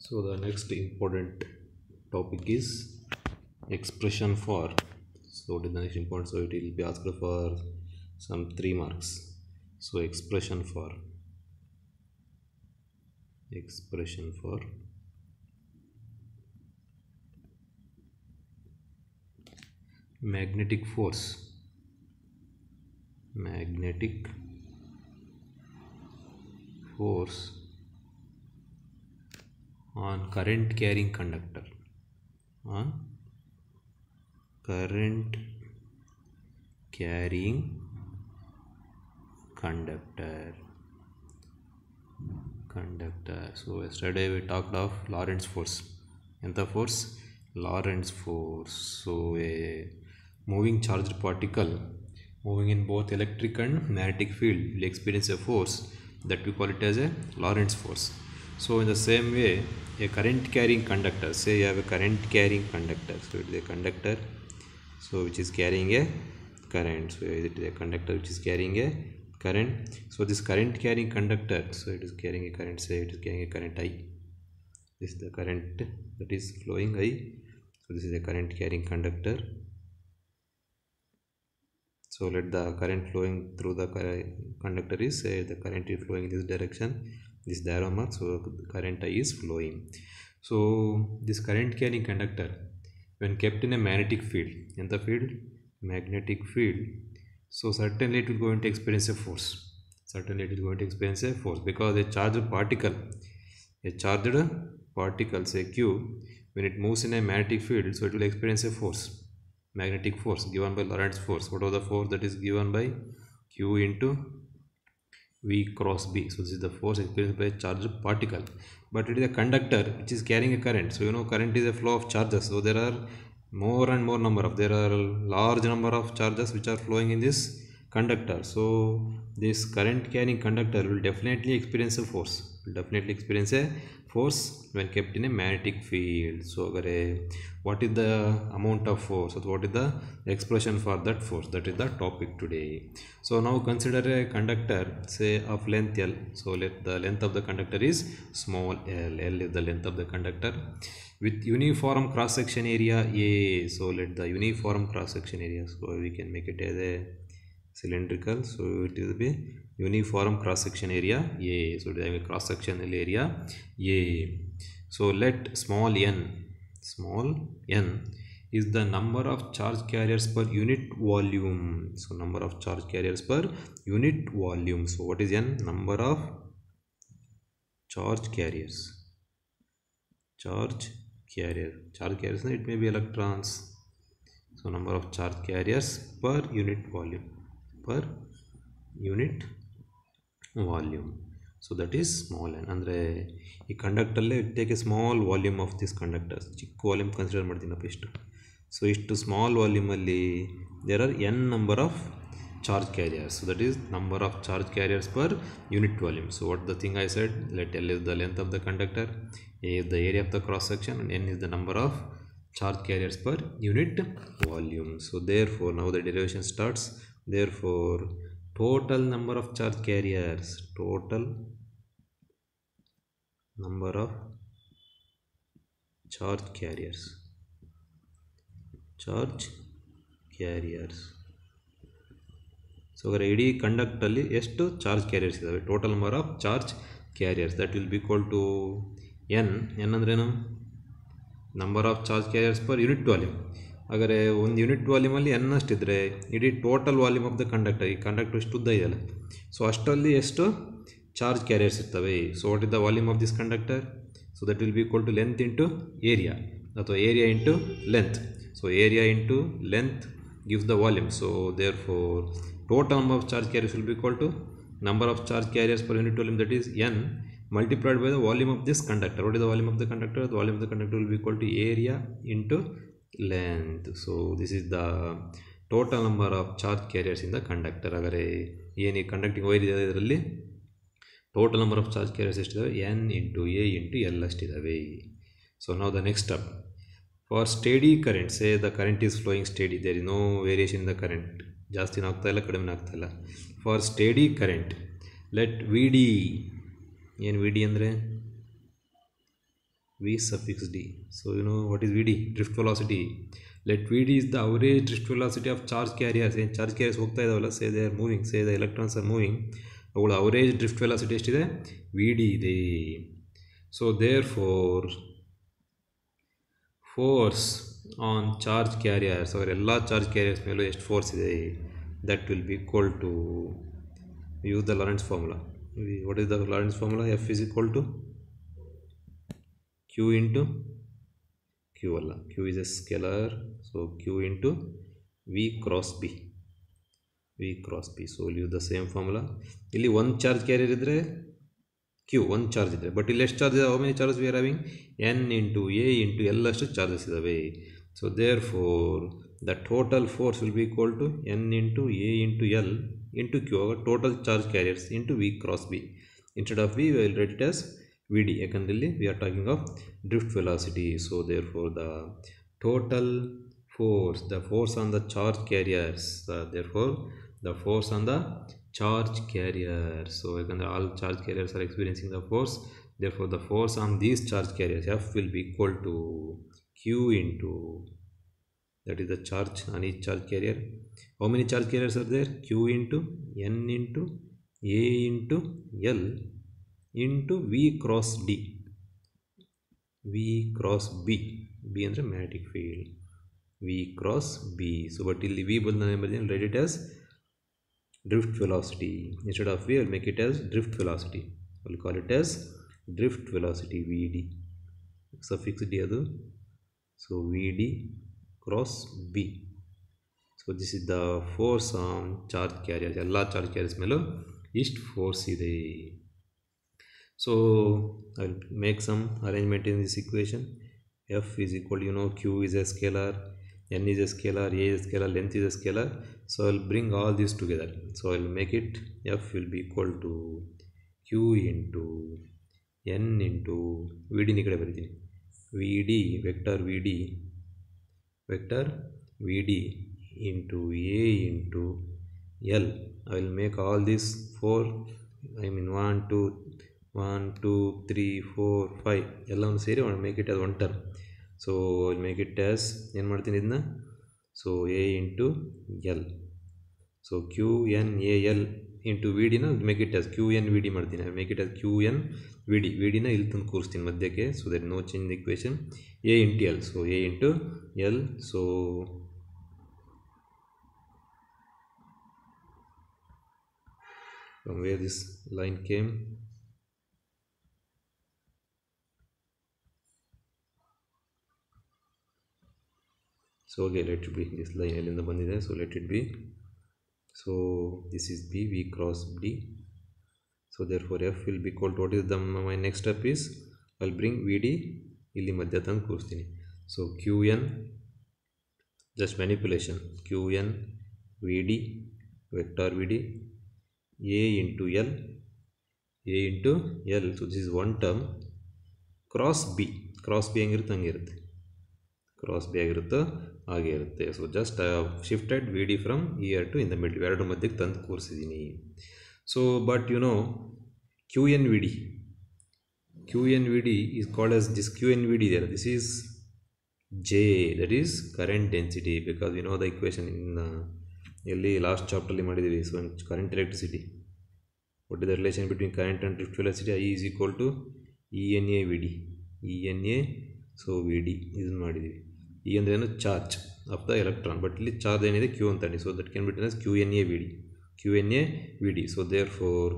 So the next important topic is expression for. So the next important, so it will be asked for some three marks. So expression for expression for magnetic force magnetic force on current carrying conductor. On current carrying conductor. Conductor. So yesterday we talked of lorentz force. And the force? Lorentz force. So a moving charged particle moving in both electric and magnetic field will experience a force that we call it as a lorentz force so in the same way a current carrying conductor say you have a current carrying conductor so it is a conductor so which is carrying a current so it is a conductor which is carrying a current? So this current carrying conductor so it is carrying a current say it is carrying a current i this is the current that is flowing i so this is a current carrying conductor. So let the current flowing through the conductor is say the current is flowing in this direction this arrow so current is flowing. So this current carrying conductor when kept in a magnetic field in the field magnetic field so certainly it will going to experience a force. Certainly it is going to experience a force because a charged particle a charged particle say q when it moves in a magnetic field so it will experience a force magnetic force given by Lorentz force. What was the force that is given by q into v cross b. So this is the force experienced by a charged particle. But it is a conductor which is carrying a current. So you know current is a flow of charges. So there are more and more number of there are large number of charges which are flowing in this conductor. So this current carrying conductor will definitely experience a force. Will definitely experience a force when kept in a magnetic field. So what is the amount of force? Or what is the expression for that force? That is the topic today. So now consider a conductor say of length l. So let the length of the conductor is small l. L is the length of the conductor with uniform cross section area a. So let the uniform cross section area so we can make it as a cylindrical so it will be uniform cross section area a so it is cross sectional area a so let small n small n is the number of charge carriers per unit volume so number of charge carriers per unit volume so what is n number of charge carriers charge carrier charge carriers it may be electrons so number of charge carriers per unit volume per unit volume so that is small n ಅಂದರೆ ಈ ಕಂಡಕ್ಟಲ್ಲೇ take a small volume of this conductors ಚಿಕ್ಕ volume consider ಮಾಡ್ತೀನಪ್ಪ ಇಷ್ಟು so ಇಷ್ಟು small ವಾಲ್ಯೂಮಲ್ಲಿ there are N number of charge carriers so that is number of charge carriers per unit volume so what the thing i said let l is the length of the conductor a is the area of the cross section and n is the number of charge carriers per unit volume so therefore now the derivation starts therefore, total number of charge carriers, total number of charge carriers charge carriers. So ಅದರ ಇಡೀ ಕಂಡಕ್ಟಲ್ಲಿ ಎಷ್ಟು charge carriers ಇದ್ದಾವೆ total number of charge carriers that will be equal to N N ಅಂದ್ರೇನು number of charge carriers per unit volume ಹಾಗಾದರೆ ಒಂದು unit ವಾಲ್ಯೂಮಲ್ಲಿ N ಅಷ್ಟಿದ್ರೆ ಇಡೀ total volume of the conductor ಈ ಕಂಡಕ್ಟರ್ ಇಷ್ಟು ಉದ್ದ ಇದೆಯಲ್ಲ ಸೊ ಅಷ್ಟರಲ್ಲಿ ಎಷ್ಟು ಚಾರ್ಜ್ ಕ್ಯಾರಿಯರ್ಸ್ ಇರ್ತವೆ so what is the volume of this conductor so that will be equal to length into area ಅಥವಾ area into length so area into length gives the volume so therefore total number of charge carriers will be equal to number of charge carriers per unit volume that is n multiplied by the volume of this conductor what is the volume of the conductor the volume of the conductor will be equal to area length. So, this is the total number of charge carriers in the conductor. ಹಾಗಾದರೆ ಏನು ಈ conducting wire ಇದೆ ಇದರಲ್ಲಿ total number of charge carriers ಎಷ್ಟಿದ್ದಾವೆ N into A into L ಅಷ್ಟಿದ್ದಾವೆ so ನಾವು the next step for steady current say the current is flowing steady there no variation the current ಜಾಸ್ತಿನೂ ಆಗ್ತಾ ಇಲ್ಲ ಕಡಿಮೆ ಆಗ್ತಾ ಇಲ್ಲ. For steady current let V D ಏನು V D ಅಂದರೆ? V suffix d. So, you know what is vd drift velocity. Let vd is the average drift velocity of charge carriers. Charge carriers ಹೋಗ್ತಾ ಇದಾವಲ್ಲ? Say they are moving say the electrons are moving ಅವುಗಳ average drift velocity ಎಷ್ಟಿದೆ? V D ಇದೆ. So therefore force on charge carriers ಅವರೆಲ್ಲ charge carriers ಮೇಲೂ ಎಷ್ಟು force ಇದೆ? That will be equal to use the Lorentz formula what is the Lorentz formula F is equal to Q into Q ಅಲ್ಲ. Q is a scalar so Q into V cross B V cross B so use the same formula ಇಲ್ಲಿ one charge carrier ಇದ್ದರೆ Q one charge ಇದೆ but ಇಲ್ಲಿ ಎಷ್ಟು charge ಇದೆ? How many charges we are having N into A into ಎಲ್ಲಷ್ಟು charges ಇದ್ದಾವೆ so therefore the total force will be equal to N into A into L into Q ಆಗ total charge carriers into V cross B instead of V will read it as V D ಯಾಕಂದ್ರೆ ಇಲ್ಲಿ we are talking of drift velocity so therefore the total force the force on the charge carriers there four the force on the charge carrier so again all charge carriers are experiencing the force therefore the force on these charge carriers f will be equal to q into that is the charge on each charge carrier how many charge carriers are there q into n into a into l into v cross d v cross b b ಅಂದರೆ magnetic field v cross b so but ಇಲ್ಲಿ V ಬಂದು ನಾನು ಏನು read it as drift velocity instead of v i'll make it as drift velocity i'll call it as drift velocity vd suffix d adu so vd cross b so this is the force on charge carriers ಎಲ್ಲ charge carriers ಮೇಲೂ ಇಷ್ಟು force ಇದೆ so I'll make some arrangement in this equation. F is equal you know q is a scalar n is a scalar a is a scalar length is a scalar. So I'll bring all these together. So I'll make it f will be equal to q into n into vd ನ ಈ vd vector vd vector vd into a into l. I will make all these four I mean 1 2 one, two, three, four, five ಎಲ್ಲವನ್ನು ಸೇರಿ one make it as one term so ಇಲ್ಲಿ make it as ಏನು ಮಾಡ್ತೀನಿ ಇದನ್ನ so A into L so Q N A L into V ಡಿನ make it as Q N V D ಮಾಡ್ತೀನಿ. Make it as Q N V D V ಡಿನ ಇಲ್ಲಿ ತಂದು ಕೂರಿಸ್ತೀನಿ ಮಧ್ಯಕ್ಕೆ so that no change equation A into L so A into L so from this line line so okay let it be this line ಎಲ್ಲಿಂದ ಬಂದಿದೆ so let it be so this is b v cross d so therefore f will be equal to what is the my next step is i'll bring vd ಇಲ್ಲಿ ಮಧ್ಯ ತಂದು ಕೂರಿಸ್ತೀನಿ so qn just manipulation qn vd vector vd a into l a into l so this is one term cross b cross b ಹೆಂಗಿರುತ್ತೆ ಹಂಗಿರುತ್ತೆ cross B ಆಗಿರುತ್ತೋ ಹಾಗೆ ಇರುತ್ತೆ. So just shifted V D from here to in the middle ಎರಡು ಮಧ್ಯಕ್ಕೆ ತಂದು ಕೂರಿಸಿದ್ದೀನಿ. So but you know Q N V D Q N V D is called as this Q N V D ಇದೆಯಲ್ಲ this is J that is current density because you know the equation in ಎಲ್ಲಿ last ಚಾಪ್ಟರ್ಲಿ ಮಾಡಿದ್ದೀವಿ. So current electricity what is the relation between current and velocity I is equal to E N A V D E N A so V D ಇದನ್ನು ಮಾಡಿದ್ದೀವಿ. ಈಗ ಅಂದರೆ ಏನು charge of the electron but ಇಲ್ಲಿ charge ಏನಿದೆ Q ಅಂತಾನೆ so that can bit Q N A V D Q N A V D so therefore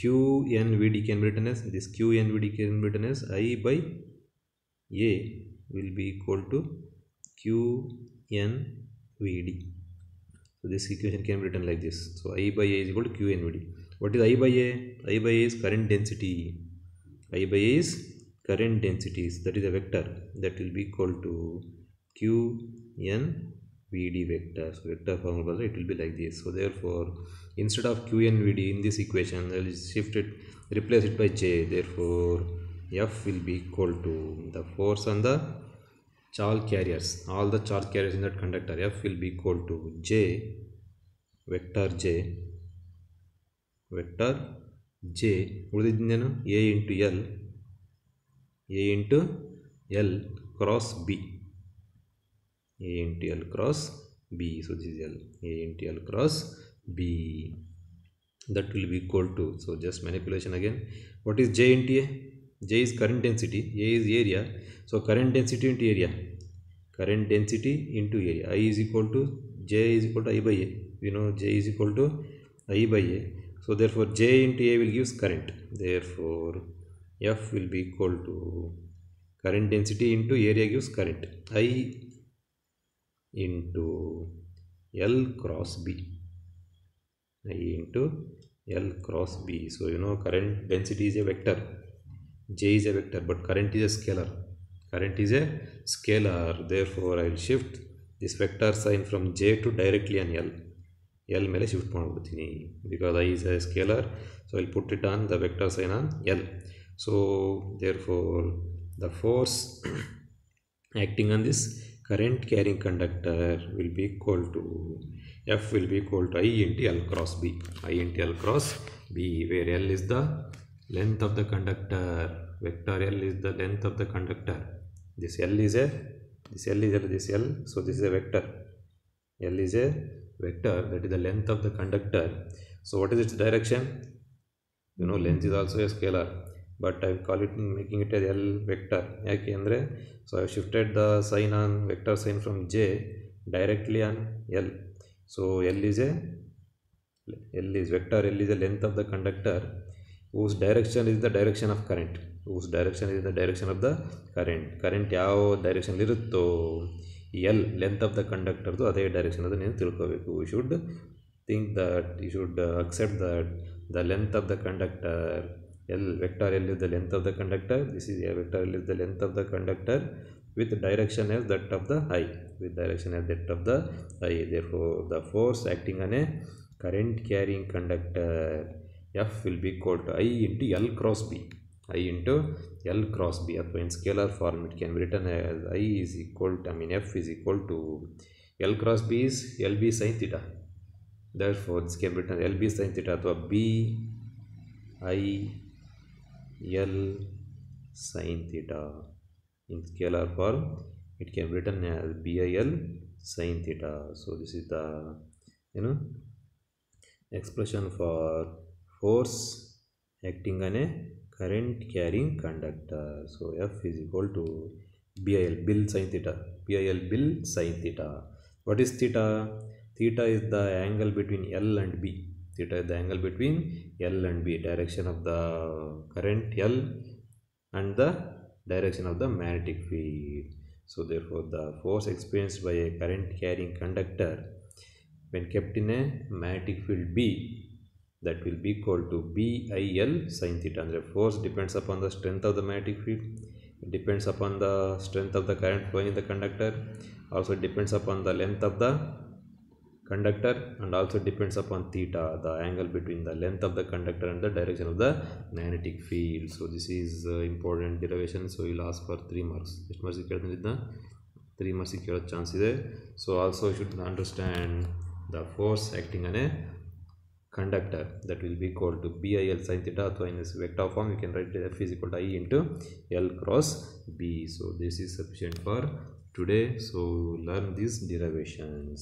Q N V D can written this Q N V D can written as I by A will be equal to Q N V D so this equation can return like this so I by A is equal to Q N V D what is I by A I by A is current density I by A is current density that is a vector that will be equal to q n v d vector so vector formula it will be like this so therefore instead of q n v d in this equation I will shift it replace it by j therefore f will be equal to the force on the charge carriers all the charge carriers in that conductor f will be equal to j vector j vector j ಉಳಿದಿದ್ದೇನು a into l a into L cross B a into L cross B. So this is L. A into L cross B. That will be equal to so just manipulation again. What is J into A? J is current density. A is area. So current density into area. Current density into area. I is equal to J is equal to I by A. We know J is equal to I by A. So therefore J into A will gives current. Therefore F will be equal to current density into area gives current. I into L cross B I into L cross B so you know current density is a vector J is a vector but current is a scalar current is a scalar therefore I will shift this vector sign from J to directly on L L ಮೇಲೆ shift ಮಾಡಿಬಿಡ್ತೀನಿ because I is A scalar so I'll put it on the vector sign on L so there four the force acting on this current carrying conductor will be equal to F will be equal to I into L cross B. I into L cross B where L is the length of the conductor. Vector L is the length of the conductor. This L is a this L is a this L so this is a vector. L is a vector that is the length of the conductor. So what is its direction? You know length is also a scalar but I call it making it as L vector ಯಾಕೆ ಅಂದರೆ so I shifted the sign on vector sign from J directly on L so L is a L is vector L is a length of the conductor whose direction is the direction of current whose direction is the direction of the current current ಯಾವ ಡೈರೆಕ್ಷನಲ್ಲಿ ಇರುತ್ತೋ L length of the ಕಂಡಕ್ಟರ್ದು ಅದೇ direction ನೀವು ತಿಳ್ಕೋಬೇಕು. You should think that you should accept that the length of the conductor L vector L is the length of the conductor this is a vector L is the length of the conductor with direction as that of the I with direction as that of the I therefore the force acting on a current carrying conductor F will be equal to I into L cross B I into L cross B ಅಥವಾ in scalar form it can be written as I is equal to I mean F is equal to L cross B is LB sin theta therefore this can be written as LB sin theta ಅಥವಾ B I L sin theta in scalar form it can be written as BIL sin theta so this is the you know expression for force acting on a current carrying conductor so F is equal to BIL bill sin theta BIL bill sin theta what is theta theta is the angle between L and B theta is the angle between L and B direction of the current L and the direction of the magnetic field. So therefore the force experienced by a current carrying conductor when kept in a magnetic field B that will be equal to BIL sin theta. And the force depends upon the strength of the magnetic field. It depends upon the strength of the current flowing in the conductor. Also depends upon the length of the conductor and also depends upon theta the angle between the length of the conductor and the direction of the magnetic field so this is uh, important derivation so you'll ask for 3 marks ಎಷ್ಟು marks ಕೇಳ್ತಿದ್ದ three ಮಾರ್ಕ್ಸಿಗೆ ಕೇಳೋ chance ಇದೆ so also should understand the force acting an A conductor that will be equal to BIL sin theta ಅಥವಾ in this vector form you can write F is equal to I into L cross B so this is sufficient for today so learn these derivations